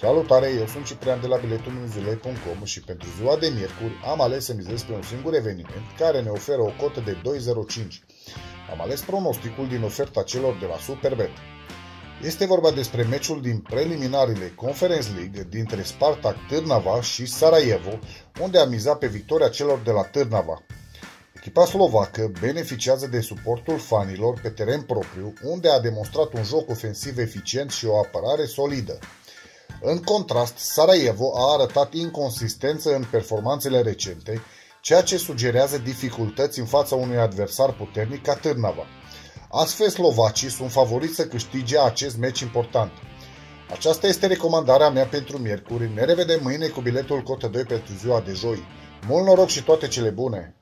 Salutare, eu sunt Ciprian de la biletul și pentru ziua de miercuri am ales să mizez pe un singur eveniment care ne oferă o cotă de 2.05. Am ales pronosticul din oferta celor de la Superbet. Este vorba despre meciul din preliminarile Conference League dintre Spartak Târnava și Sarajevo, unde am mizat pe victoria celor de la Târnava. Echipa slovacă beneficiază de suportul fanilor pe teren propriu, unde a demonstrat un joc ofensiv eficient și o apărare solidă. În contrast, Sarajevo a arătat inconsistență în performanțele recente, ceea ce sugerează dificultăți în fața unui adversar puternic ca Târnava. Astfel, slovacii sunt favoriți să câștige acest meci important. Aceasta este recomandarea mea pentru miercuri. Ne revedem mâine cu biletul cotă 2 pentru ziua de joi. Mult noroc și toate cele bune!